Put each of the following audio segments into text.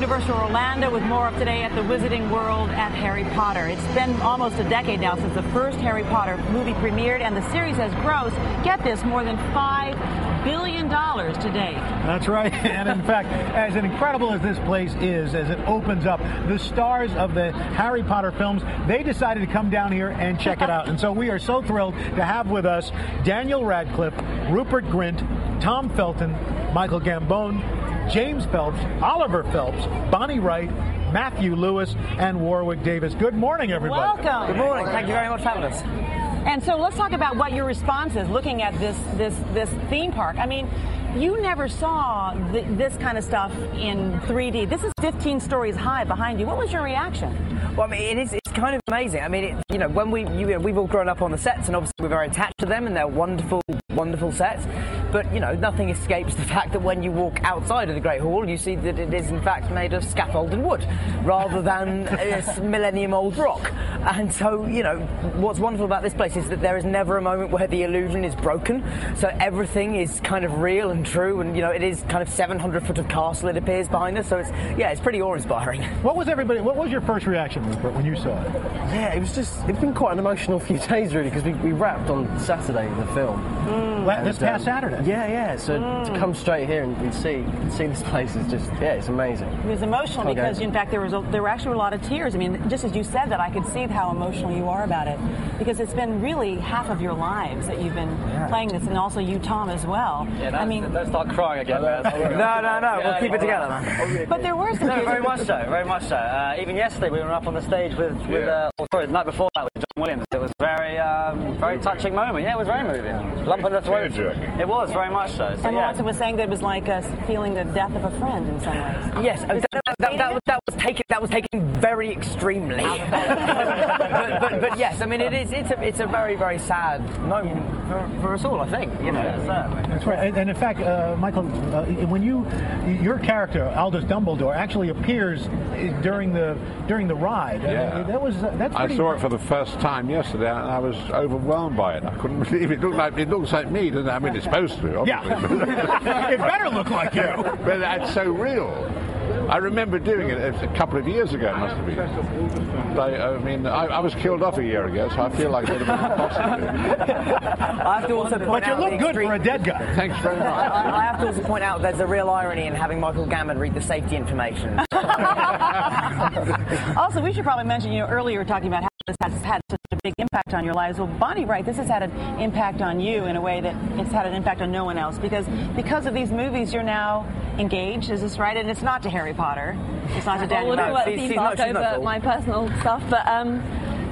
Universal Orlando with more of today at the Wizarding World at Harry Potter. It's been almost a decade now since the first Harry Potter movie premiered, and the series has grossed, get this, more than $5 billion to date. That's right. And in fact, as incredible as this place is, as it opens up, the stars of the Harry Potter films, they decided to come down here and check it out. And so we are so thrilled to have with us Daniel Radcliffe, Rupert Grint, Tom Felton, Michael Gambon, James Phelps, Oliver Phelps, Bonnie Wright, Matthew Lewis, and Warwick Davis. Good morning, everybody. Welcome. Good morning. Thank you very much for having us. And so let's talk about what your response is looking at this this this theme park. I mean, you never saw th- this kind of stuff in 3D. This is 15 stories high behind you. What was your reaction? Well, I mean, it is. It's kind of amazing. I mean, it, you know, when we you know, we've all grown up on the sets, and obviously we're very attached to them, and they're wonderful, wonderful sets. But you know, nothing escapes the fact that when you walk outside of the Great Hall, you see that it is in fact made of scaffold and wood, rather than a millennium-old rock. And so, you know, what's wonderful about this place is that there is never a moment where the illusion is broken. So everything is kind of real and true, and you know, it is kind of 700 foot of castle. It appears behind us, so it's yeah, it's pretty awe-inspiring. What was everybody? What was your first reaction, Rupert, when you saw it? Yeah, it was just, it's been quite an emotional few days really because we, we wrapped on Saturday the film. La- This past um, Saturday. Yeah, yeah, so to come straight here and, and see see this place is just, yeah, it's amazing. It was emotional Okay. because, in fact, there was a, there were actually a lot of tears. I mean, just as you said that, I could see how emotional you are about it because it's been really half of your lives that you've been playing this, and also you, Tom, as well. Yeah, I mean, don't start crying again. man. No, no, no. We'll keep it together, man. but there were some No, very much so, very much so. Uh, even yesterday, we were up on the stage with, with uh, oh, sorry, the night before that with John Williams. It was very, um, very touching moment. Yeah, it was very moving. Lump in the throat. It was very much so. so And yeah. Melissa was saying that it was like uh, feeling the death of a friend in some ways. Yes, uh, that, that, that, was, that was taken. That was taken very extremely. but, but, but yes, I mean it is. It's a it's a very very sad moment for, for us all. I think you know. It's, uh, That's right. And, and in fact, uh, Michael, uh, when you your character Albus Dumbledore actually appears during the during the ride. Uh, Yeah. that was uh, that's I saw it for the first time yesterday, and I was overwhelmed by it. I couldn't believe it. It looked like it looks like me, doesn't it? I mean, it's supposed to, Yeah. it better look like you. but that's so real. I remember doing it a couple of years ago. It must have been. They, I mean, I, I was killed off a year ago, so I feel like it would have been impossible. I have to also point But you out look the good for a dead guy. Thanks very much. I, I have to also point out there's a real irony in having Michael Gambon read the safety information. Also, we should probably mention, you know, earlier we were talking about how this has had such a big impact on your lives. Well, Bonnie Wright, this has had an impact on you in a way that it's had an impact on no one else because because of these movies, you're now engaged. Is this right? And it's not to Harry Potter. It's not to I Daniel. wouldn't No, work she's- theme not- she's not over my personal stuff, but um,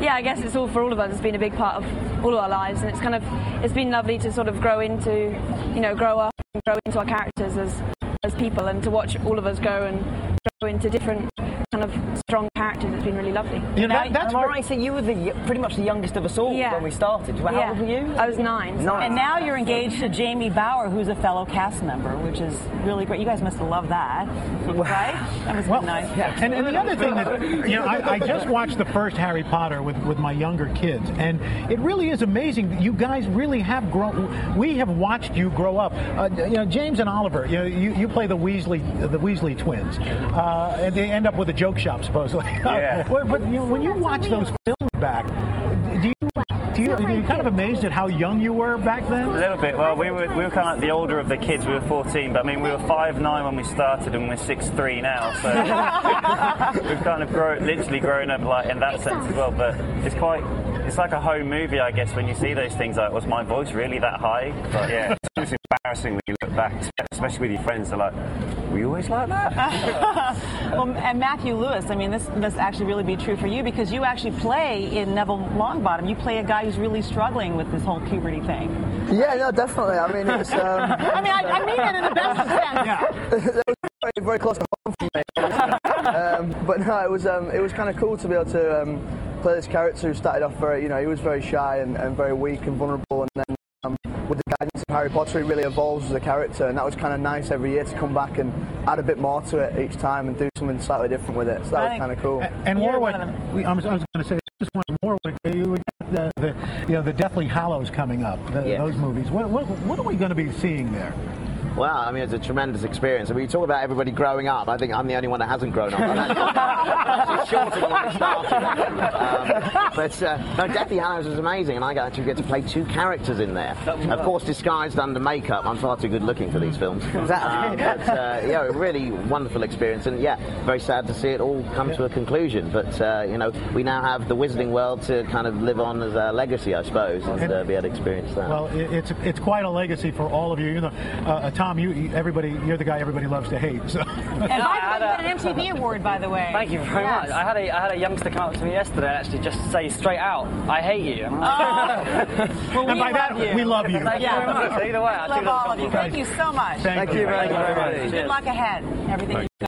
yeah, I guess it's all for all of us. It's been a big part of all of our lives, and it's kind of it's been lovely to sort of grow into, you know, grow up and grow into our characters as as people, and to watch all of us go and grow into different kind of strong characters. It's been really lovely. You know, that, that's I ver- right? So you were the pretty much the youngest of us all Yeah. when we started. How yeah. old were you? I was nine. so- Nine. And now you're engaged to Jamie Bower, who's a fellow cast member, which is really great. You guys must have loved that, right? That was Well, be nice. and, and the other thing that you know, I, I just watched the first Harry Potter with, with my younger kids, and it really is amazing. that You guys really have grown. We have watched you grow up. Uh, you know, James and Oliver. You know, you, you play the Weasley the Weasley twins, uh, and they end up with a joke shop supposedly. Yeah. but but you when you watch those films back, do you do you, are you kind of amazed at how young you were back then? A little bit. Well, we were we were kind of like the older of the kids. We were 14, but I mean we were five nine when we started, and we're six three now. So we've kind of grown, literally grown up like in that sense as well. But it's quite. It's like a home movie, I guess, when you see those things. Like, was my voice really that high? But yeah, It's embarrassing when you look back, especially with your friends. They're like, "We always like that?" Well, and Matthew Lewis, I mean, this must actually really be true for you because you actually play in Neville Longbottom. You play a guy who's really struggling with this whole puberty thing. Yeah, no, definitely. I mean, it's um, I mean, I, I mean it in the best sense. Yeah. very, very close to home for me. um, but no, it was um, it was kind of cool to be able to um, play this character who started off very, you know, he was very shy and, and very weak and vulnerable, and then with the guidance of Harry Potter, he really evolves as a character, and that was kind of nice every year to come back and add a bit more to it each time and do something slightly different with it. So that I was kind of cool. And You're Warwick, one of we, I was, I was going to say just one Warwick. You got the, the you know the Deathly Hallows coming up. The, Yes. Those movies. What, what what are we going to be seeing there? Well, I mean, it's a tremendous experience. I mean, you talk about everybody growing up. I think I'm the only one that hasn't grown up. I'm actually shorter than when I started. Um, but uh, no, Deathly Hallows was amazing, and I got actually get to play two characters in there. Of course, disguised under makeup. I'm far too good looking for these films. Um, but uh, yeah, a really wonderful experience, and yeah, very sad to see it all come to a conclusion. But uh, you know, we now have the Wizarding World to kind of live on as a legacy, I suppose, and uh, be able to experience that. Well, it's it's quite a legacy for all of you. You know, uh, uh, Tom, you you- everybody, you're the guy everybody loves to hate. So. And I got an MTV award, by the way. Thank you very Yes. much. I had a I had a youngster come up to me yesterday and actually just say straight out, "I hate you." Oh. And I was Well, And we by that, love you. we love you. Thank you very much. Either way, I love all of you. Thank you so much. Thank Thank you. you very Thank much. Good luck ahead. Everything.